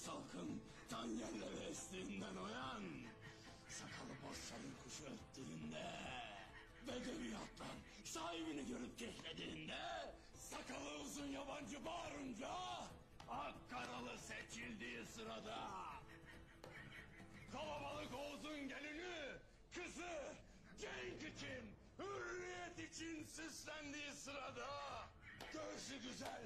Uyan yerlere estiğinden uyan. Sakalı boşların kuşu öttüğünde. Bedeviyattan sahibini görüp keşfediğinde. Sakalı uzun yabancı bağırınca. Ak karalı seçildiği sırada. Kalabalık Oğuz'un gelini, kızı, cenk için, hürriyet için süslendiği sırada... ...göğsü güzel,